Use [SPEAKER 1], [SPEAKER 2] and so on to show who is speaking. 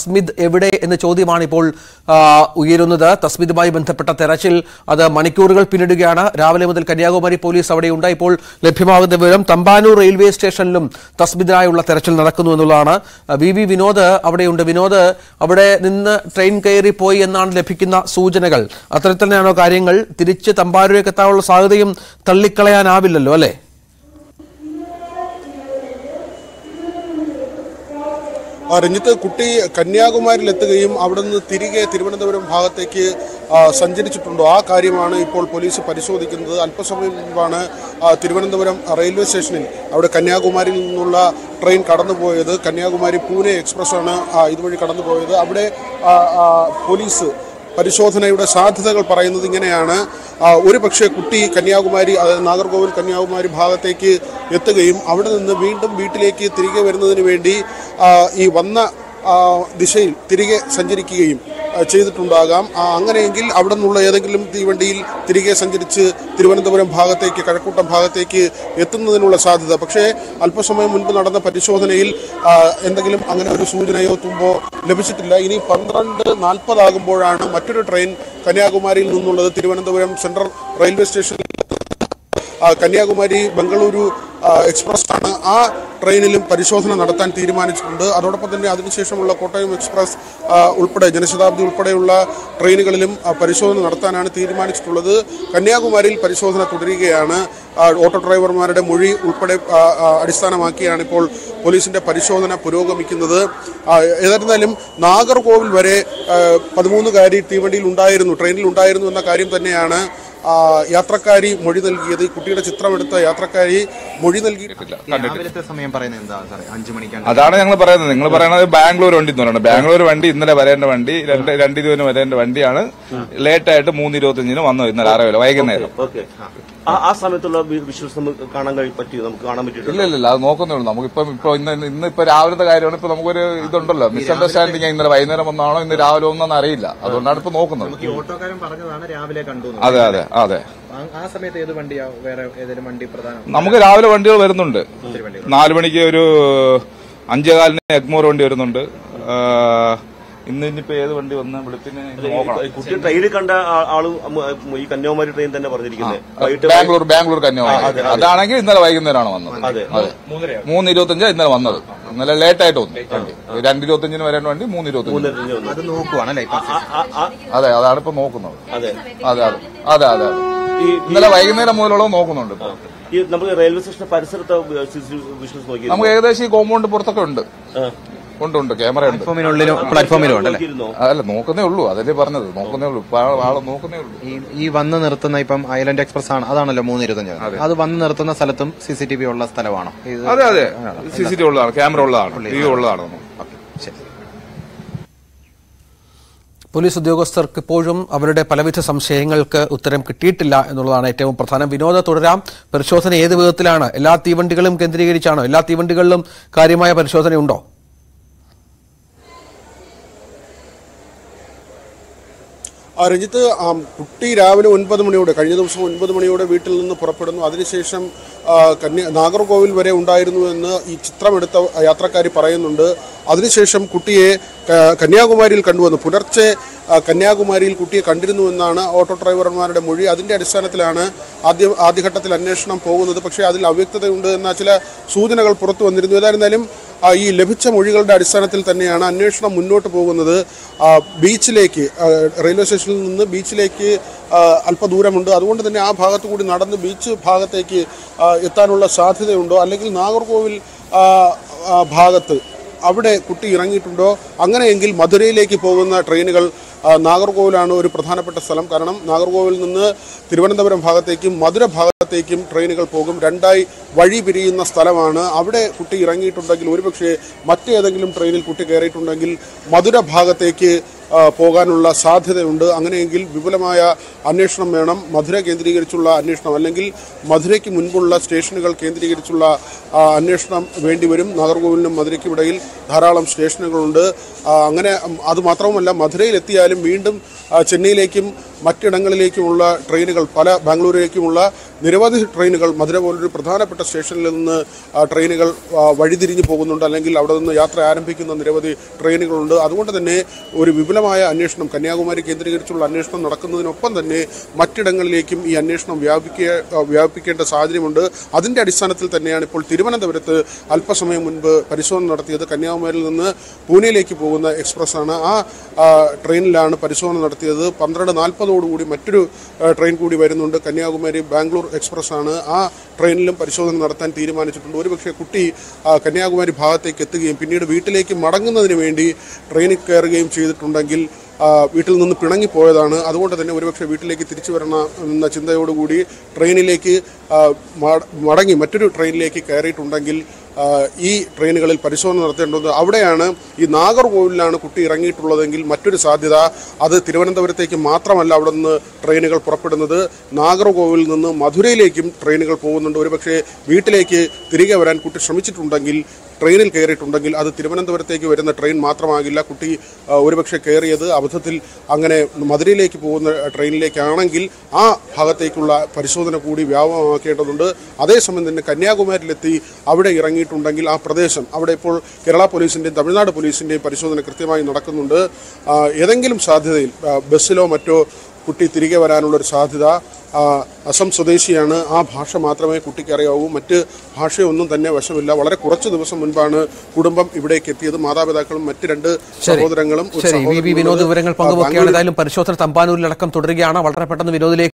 [SPEAKER 1] തസ്മിദ് എവിടെ എന്ന ചോദ്യമാണ് ഇപ്പോൾ ഉയരുന്നത്. തസ്മിദുമായി ബന്ധപ്പെട്ട തെരച്ചിൽ അത് മണിക്കൂറുകൾ പിന്നിടുകയാണ്. രാവിലെ മുതൽ കന്യാകുമാരി പോലീസ് അവിടെയുണ്ട് ഇപ്പോൾ ലഭ്യമാകുന്ന വിവരം തമ്പാനൂർ റെയിൽവേ സ്റ്റേഷനിലും തസ്മിദിനായുള്ള തെരച്ചിൽ നടക്കുന്നു എന്നുള്ളതാണ്. വി വി വിനോദ് അവിടെയുണ്ട് വിനോദ് അവിടെ നിന്ന് ട്രെയിൻ കയറി പോയി എന്നാണ് ലഭിക്കുന്ന സൂചനകൾ. അത്തരത്തിൽ തന്നെയാണോ കാര്യങ്ങൾ? തിരിച്ച് തമ്പാനൂരേക്ക് എത്താനുള്ള സാധ്യതയും തള്ളിക്കളയാനാവില്ലല്ലോ അല്ലേ?
[SPEAKER 2] രഞ്ജിത്ത് കുട്ടി കന്യാകുമാരിയിൽ എത്തുകയും അവിടെ നിന്ന് തിരികെ തിരുവനന്തപുരം ഭാഗത്തേക്ക് സഞ്ചരിച്ചിട്ടുണ്ടോ? ആ കാര്യമാണ് ഇപ്പോൾ പോലീസ് പരിശോധിക്കുന്നത്. അല്പസമയം മുമ്പാണ് തിരുവനന്തപുരം റെയിൽവേ സ്റ്റേഷനിൽ അവിടെ കന്യാകുമാരിയിൽ നിന്നുള്ള ട്രെയിൻ കടന്നുപോയത്. കന്യാകുമാരി പൂനെ എക്സ്പ്രസ് ആണ് ഇതുവഴി കടന്നുപോയത്. അവിടെ പോലീസ് പരിശോധനയുടെ സാധ്യതകൾ പറയുന്നത് ഇങ്ങനെയാണ്. ഒരു പക്ഷേ കുട്ടി കന്യാകുമാരി അതായത് നാഗർകോവിൽ കന്യാകുമാരി ഭാഗത്തേക്ക് എത്തുകയും അവിടെ നിന്ന് വീണ്ടും വീട്ടിലേക്ക് തിരികെ വരുന്നതിന് വേണ്ടി ഈ വന്ന ദിശയിൽ തിരികെ സഞ്ചരിക്കുകയും ചെയ്തിട്ടുണ്ടാകാം. അങ്ങനെയെങ്കിൽ അവിടെ നിന്നുള്ള ഏതെങ്കിലും തീവണ്ടിയിൽ തിരികെ സഞ്ചരിച്ച് തിരുവനന്തപുരം ഭാഗത്തേക്ക് കഴക്കൂട്ടം ഭാഗത്തേക്ക് എത്തുന്നതിനുള്ള സാധ്യത. പക്ഷേ അല്പസമയം മുൻപ് നടന്ന പരിശോധനയിൽ എന്തെങ്കിലും അങ്ങനെ ഒരു സൂചനയോ തുമ്പോ ലഭിച്ചിട്ടില്ല. ഇനി പന്ത്രണ്ട് നാൽപ്പതാകുമ്പോഴാണ് മറ്റൊരു ട്രെയിൻ കന്യാകുമാരിയിൽ നിന്നുള്ളത് തിരുവനന്തപുരം സെൻട്രൽ റെയിൽവേ സ്റ്റേഷനിൽ കന്യാകുമാരി ബംഗളൂരു എക്സ്പ്രസ് ആണ് ആ ട്രെയിനിലും പരിശോധന നടത്താൻ തീരുമാനിച്ചിട്ടുണ്ട്. അതോടൊപ്പം തന്നെ അതിനുശേഷമുള്ള കോട്ടയം എക്സ്പ്രസ് ഉൾപ്പെടെ ജനശതാബ്ദി ഉൾപ്പെടെയുള്ള ട്രെയിനുകളിലും പരിശോധന നടത്താനാണ് തീരുമാനിച്ചിട്ടുള്ളത്. കന്യാകുമാരിയിൽ പരിശോധന തുടരുകയാണ്. ഓട്ടോ ഡ്രൈവർമാരുടെ മൊഴി ഉൾപ്പെടെ അടിസ്ഥാനമാക്കിയാണ് ഇപ്പോൾ പോലീസിന്റെ പരിശോധന പുരോഗമിക്കുന്നത്. ഏതായിരുന്നാലും നാഗർകോവിൽ വരെ പതിമൂന്നുകാരി തീവണ്ടിയിൽ ഉണ്ടായിരുന്നു ട്രെയിനിൽ ഉണ്ടായിരുന്നു എന്ന കാര്യം തന്നെയാണ്. യാത്രക്കാരി മൊഴി നൽകിയത് ഈ കുട്ടിയുടെ ചിത്രമെടുത്ത യാത്രക്കാരി മൊഴി നൽകിയിട്ടില്ല
[SPEAKER 3] രാവിലത്തെ സമയം പറയുന്നത് എന്താ സാറേ? അഞ്ചു മണിക്കാണ്
[SPEAKER 4] അതാണ് ഞങ്ങൾ പറയുന്നത്. നിങ്ങൾ പറയുന്നത് ബാംഗ്ലൂർ വണ്ടി എന്ന് പറയുന്നത്. ബാംഗ്ലൂർ വണ്ടി ഇന്നലെ വരേണ്ട വണ്ടി രണ്ട് രണ്ട് ഇരുപതിന് വരേണ്ട വണ്ടിയാണ്. ലേറ്റ് ആയിട്ട് മൂന്ന് ഇരുപത്തിയഞ്ചിന് വന്നു ഇന്നലെ ആറ് വൈകുന്നേരം.
[SPEAKER 5] ഓക്കെ ആ. ആ സമയത്തുള്ള വിഷ്വൽസ് നമുക്ക് കാണാൻ പറ്റിയോ? പറ്റി നമുക്ക് കാണാൻ പറ്റിയിട്ടുണ്ട്?
[SPEAKER 4] ഇല്ല ഇല്ല അത് നോക്കുന്നേ ഉള്ളൂ. നമുക്കിപ്പം ഇപ്പൊ ഇന്ന് ഇന്ന് ഇപ്പൊ രാവിലത്തെ കാര്യമാണ്. ഇപ്പൊ നമുക്കൊരു ഇതുണ്ടല്ലോ. മിസ്അണ്ടർസ്റ്റാൻഡിങ് ഇന്നലെ വൈകുന്നേരം വന്നാണോ ഇന്ന് രാവിലെ ഒന്നും അറിയില്ല. അതുകൊണ്ടാണ് ഇപ്പൊ നോക്കുന്നത്.
[SPEAKER 3] ഈ ഓട്ടോക്കാരൻ പറഞ്ഞതാണ് രാവിലെ കണ്ടു
[SPEAKER 4] അതെ അതെ. അതെ.
[SPEAKER 3] ആ- സമയത്ത് ഏത് വണ്ടിയാ വേറെ ഏതെങ്കിലും വണ്ടി പ്രധാനം?
[SPEAKER 4] നമുക്ക് രാവിലെ വണ്ടികൾ വരുന്നുണ്ട്. നാല് മണിക്ക് ഒരു അഞ്ചേകാലിന് എഗ്മോർ വണ്ടി വരുന്നുണ്ട്. ഇന്ന് ഇനിയിപ്പോ ഏത് വണ്ടി വന്ന് വെളുപ്പിന്
[SPEAKER 5] കുട്ടി ട്രെയിനിൽ കണ്ട ആൾ ഈ കന്യാകുമാരി ട്രെയിൻ തന്നെ പറഞ്ഞിരിക്കുന്നത്
[SPEAKER 4] ബാംഗ്ലൂർ ബാംഗ്ലൂർ കന്യാകുമാരി. അതാണെങ്കിൽ ഇന്നലെ വൈകുന്നേരമാണ് വന്നത്. മൂന്ന് ഇരുപത്തഞ്ച് ഇന്നലെ വന്നത്. ഇന്നലെ ലേറ്റ് ആയിട്ട് വന്നു രണ്ട് ഇരുപത്തിയഞ്ചിന് വരേണ്ട വണ്ടി മൂന്ന് ഇരുപത്തി
[SPEAKER 3] അത്
[SPEAKER 4] അതാണ് ഇപ്പൊ നോക്കുന്നത്.
[SPEAKER 5] അതെ.
[SPEAKER 4] അതെ അതെ. അതെ ഇന്നലെ വൈകുന്നേരം മുതലുള്ള നോക്കുന്നുണ്ട് ഇപ്പൊ.
[SPEAKER 5] ഈ നമുക്ക് റെയിൽവേ സ്റ്റേഷൻ പരിസരത്ത്
[SPEAKER 4] നമുക്ക് ഏകദേശം ഈ കോമ്പൗണ്ട് പുറത്തൊക്കെ ഉണ്ട്. ഉണ്ട് ഉണ്ട് ക്യാമറ ഉണ്ട്.
[SPEAKER 3] പ്ലാറ്റ്ഫോമിനുള്ളിലും പ്ലാറ്റ്ഫോമിലും ഉണ്ടല്ലേ
[SPEAKER 4] അല്ല നോക്കുന്നേ ഉള്ളൂ അതല്ലേ പറഞ്ഞത്. നോക്കുന്നേ ഉള്ളൂ ആൾ നോക്കുന്നേ ഉള്ളൂ.
[SPEAKER 3] ഈ വന്ന് നിർത്തുന്ന ഇപ്പം ഐലൻഡ് എക്സ്പ്രസ് ആണ് അതാണല്ലോ മൂന്ന് ഇരുപത്തഞ്ച് അത് വന്ന് നിർത്തുന്ന സ്ഥലത്തും സി സി ടി വി ഉള്ള സ്ഥലമാണോ?
[SPEAKER 4] അതെ അതെ. സി സി ടി ഉള്ളതാണ് ക്യാമറ ഉള്ളതാണ് ഉള്ളതാണ്
[SPEAKER 3] ഓക്കേ, ശരി.
[SPEAKER 1] പോലീസ് ഉദ്യോഗസ്ഥർക്ക് ഇപ്പോഴും അവരുടെ പലവിധ സംശയങ്ങൾക്ക് ഉത്തരം കിട്ടിയിട്ടില്ല എന്നുള്ളതാണ് ഏറ്റവും പ്രധാനം. വിനോദ തുടരാം. പരിശോധന ഏത് വിധത്തിലാണ്? എല്ലാ തീവണ്ടികളും കേന്ദ്രീകരിച്ചാണോ? എല്ലാ തീവണ്ടികളിലും കാര്യമായ പരിശോധനയുണ്ടോ?
[SPEAKER 2] ആ, രഞ്ജിത്ത് കുട്ടി രാവിലെ ഒൻപത് മണിയോടെ കഴിഞ്ഞ ദിവസം ഒൻപത് മണിയോടെ വീട്ടിൽ നിന്ന് പുറപ്പെടുന്നു. അതിനുശേഷം കന്യാ നാഗർകോവിൽ വരെ ഉണ്ടായിരുന്നു എന്ന് ഈ ചിത്രമെടുത്ത യാത്രക്കാരി പറയുന്നുണ്ട്. അതിനുശേഷം കുട്ടിയെ കന്യാകുമാരിയിൽ കണ്ടുവന്നു. പുലർച്ചെ കന്യാകുമാരിയിൽ കുട്ടിയെ കണ്ടിരുന്നു എന്നാണ് ഓട്ടോ ഡ്രൈവർമാരുടെ മൊഴി. അതിന്റെ അടിസ്ഥാനത്തിലാണ് ആദ്യ ആദ്യഘട്ടത്തിൽ അന്വേഷണം പോകുന്നത്. പക്ഷേ അതിൽ അവ്യക്തതയുണ്ട് എന്ന ചില സൂചനകൾ പുറത്തു വന്നിരുന്നു. ഏതായിരുന്നാലും ഈ ലഭിച്ച മൊഴികളുടെ അടിസ്ഥാനത്തിൽ തന്നെയാണ് അന്വേഷണം മുന്നോട്ട് പോകുന്നത്. ബീച്ചിലേക്ക് റെയിൽവേ സ്റ്റേഷനിൽ നിന്ന് ബീച്ചിലേക്ക് അല്പദൂരമുണ്ട് അതുകൊണ്ട് തന്നെ ആ ഭാഗത്തു കൂടി നടന്ന് ബീച്ച് ഭാഗത്തേക്ക് എത്താനുള്ള സാധ്യതയുണ്ടോ? അല്ലെങ്കിൽ നാഗർകോവിൽ ഭാഗത്ത് അവിടെ കുട്ടി ഇറങ്ങിയിട്ടുണ്ടോ? അങ്ങനെയെങ്കിൽ മധുരയിലേക്ക് പോകുന്ന ട്രെയിനുകൾ നാഗർകോവിലാണ് ഒരു പ്രധാനപ്പെട്ട സ്ഥലം. കാരണം നാഗർകോവിൽ നിന്ന് തിരുവനന്തപുരം ഭാഗത്തേക്കും മധുര ഭാഗത്തേക്കും ട്രെയിനുകൾ പോകും. രണ്ടായി വഴി പിരിയുന്ന സ്ഥലമാണ്. അവിടെ കുട്ടി ഇറങ്ങിയിട്ടുണ്ടെങ്കിൽ ഒരുപക്ഷെ മറ്റേതെങ്കിലും ട്രെയിനിൽ കുട്ടി കയറിയിട്ടുണ്ടെങ്കിൽ മധുര ഭാഗത്തേക്ക് പോകാനുള്ള സാധ്യതയുണ്ട്. അങ്ങനെയെങ്കിൽ വിപുലമായ അന്വേഷണം വേണം. മധുര കേന്ദ്രീകരിച്ചുള്ള അന്വേഷണം അല്ലെങ്കിൽ മധുരയ്ക്ക് മുൻപുള്ള സ്റ്റേഷനുകൾ കേന്ദ്രീകരിച്ചുള്ള അന്വേഷണം വേണ്ടിവരും നാഗർകോവിലിനും മധുരയ്ക്കും ഇടയിൽ ധാരാളം സ്റ്റേഷനുകളുണ്ട്. അങ്ങനെ അതുമാത്രവുമല്ല മധുരയിലെത്തിയാലും വീണ്ടും ചെന്നൈയിലേക്കും മറ്റിടങ്ങളിലേക്കുമുള്ള ട്രെയിനുകൾ പല ബാംഗ്ലൂരിലേക്കുമുള്ള നിരവധി ട്രെയിനുകൾ മധുര പോലൊരു പ്രധാനപ്പെട്ട സ്റ്റേഷനിൽ നിന്ന് ട്രെയിനുകൾ വഴിതിരിഞ്ഞു പോകുന്നുണ്ട്. അല്ലെങ്കിൽ അവിടെ നിന്ന് യാത്ര ആരംഭിക്കുന്ന നിരവധി ട്രെയിനുകളുണ്ട്. അതുകൊണ്ട് തന്നെ ഒരു വിപുലമായ അന്വേഷണം കന്യാകുമാരി കേന്ദ്രീകരിച്ചുള്ള അന്വേഷണം നടക്കുന്നതിനൊപ്പം തന്നെ മറ്റിടങ്ങളിലേക്കും ഈ അന്വേഷണം വ്യാപിക്കുക വ്യാപിപ്പിക്കേണ്ട സാഹചര്യമുണ്ട്. അതിന്റെ അടിസ്ഥാനത്തിൽ തന്നെയാണ് ഇപ്പോൾ തിരുവനന്തപുരത്ത് അല്പസമയം മുൻപ് പരിശോധന നടത്തിയത്. കന്യാകുമാരിയിൽ നിന്ന് പൂനെയിലേക്ക് പോകുന്ന എക്സ്പ്രസ് ആണ് ആ ട്രെയിനിലാണ് പരിശോധന നടത്തിയത്. പന്ത്രണ്ട് നാൽപ്പതോടുകൂടി മറ്റൊരു ട്രെയിൻ കൂടി വരുന്നുണ്ട്. കന്യാകുമാരി ബാംഗ്ലൂർ എക്സ്പ്രസ് ആണ്. ആ ട്രെയിനിലും പരിശോധന നടത്താൻ തീരുമാനിച്ചിട്ടുണ്ട്. ഒരുപക്ഷെ കുട്ടി കന്യാകുമാരി ഭാഗത്തേക്ക് എത്തുകയും പിന്നീട് വീട്ടിലേക്ക് മടങ്ങുന്നതിന് വേണ്ടി ട്രെയിനിൽ കയറുകയും ചെയ്തിട്ടുണ്ടെങ്കിൽ വീട്ടിൽ നിന്ന് പിണങ്ങിപ്പോയതാണ്. അതുകൊണ്ട് തന്നെ ഒരുപക്ഷെ വീട്ടിലേക്ക് തിരിച്ചു വരണം എന്ന ചിന്തയോടുകൂടി ട്രെയിനിലേക്ക് മടങ്ങി മറ്റൊരു ട്രെയിനിലേക്ക് കയറിയിട്ടുണ്ടെങ്കിൽ ഈ ട്രെയിനുകളിൽ പരിശോധന നടത്തേണ്ടത് അവിടെയാണ് ഈ നാഗർകോവിലാണ് കുട്ടി ഇറങ്ങിയിട്ടുള്ളതെങ്കിൽ മറ്റൊരു സാധ്യത അത് തിരുവനന്തപുരത്തേക്ക് മാത്രമല്ല അവിടെ നിന്ന് ട്രെയിനുകൾ പുറപ്പെടുന്നത്. നാഗർകോവിൽ നിന്ന് മധുരയിലേക്കും ട്രെയിനുകൾ പോകുന്നുണ്ട്. ഒരുപക്ഷെ വീട്ടിലേക്ക് തിരികെ വരാൻ കുട്ടി ശ്രമിച്ചിട്ടുണ്ടെങ്കിൽ ട്രെയിനിൽ കയറിയിട്ടുണ്ടെങ്കിൽ അത് തിരുവനന്തപുരത്തേക്ക് വരുന്ന ട്രെയിൻ മാത്രമാകില്ല. കുട്ടി ഒരുപക്ഷെ കയറിയത് അബദ്ധത്തിൽ അങ്ങനെ മധുരയിലേക്ക് പോകുന്ന ട്രെയിനിലേക്കാണെങ്കിൽ ആ ഭാഗത്തേക്കുള്ള പരിശോധന കൂടി വ്യാപകമാക്കേണ്ടതുണ്ട്. അതേസമയം തന്നെ കന്യാകുമാരിയിലെത്തി അവിടെ ഇറങ്ങിയിട്ടുണ്ടെങ്കിൽ ആ പ്രദേശം അവിടെ ഇപ്പോൾ കേരള പോലീസിന്റെയും തമിഴ്നാട് പോലീസിന്റെയും പരിശോധന കൃത്യമായി നടക്കുന്നുണ്ട്. ഏതെങ്കിലും സാധ്യതയിൽ ബസ്സിലോ മറ്റോ കുട്ടി തിരികെ വരാനുള്ളൊരു സാധ്യത ആ, അസം സ്വദേശിയാണ്. ആ ഭാഷ മാത്രമേ കുട്ടിക്ക് അറിയാവൂ. മറ്റ് ഭാഷയൊന്നും തന്നെ വശമില്ല. വളരെ കുറച്ച് ദിവസം മുൻപാണ് കുടുംബം ഇവിടേക്ക് എത്തിയത്. മാതാപിതാക്കളും മറ്റ് രണ്ട് സഹോദരങ്ങളും
[SPEAKER 1] വിനോദ്. വിവരങ്ങൾ
[SPEAKER 2] പങ്കുവെക്കുകയാണ്.
[SPEAKER 1] പങ്കുവയ്ക്കുകയാണ്
[SPEAKER 2] തമ്പാനൂരിൽ
[SPEAKER 1] അടക്കം പരിശോധന തമ്പാനൂരിലടക്കം തുടരുകയാണ്. വളരെ പെട്ടെന്ന് വിനോദിലേക്ക്